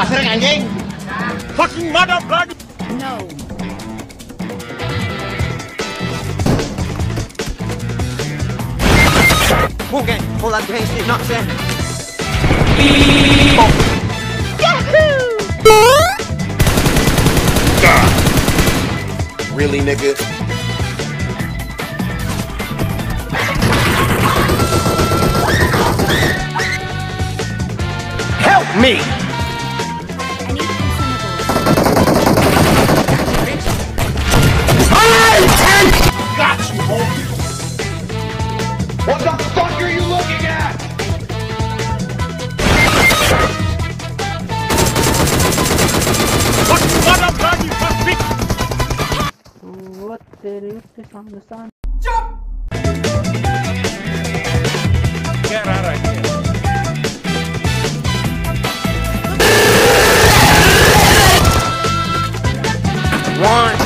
pasir anjing. Fucking mother bloody. No. Morgan, all that pain is not fair. Really, nigga? Get out of here. One.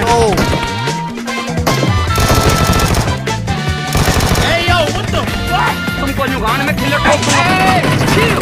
Go. Hey yo, what the fuck? तुमको युगान में खिलट chill chill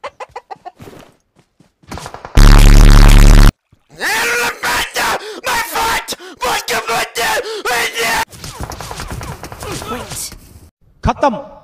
勝ったもん。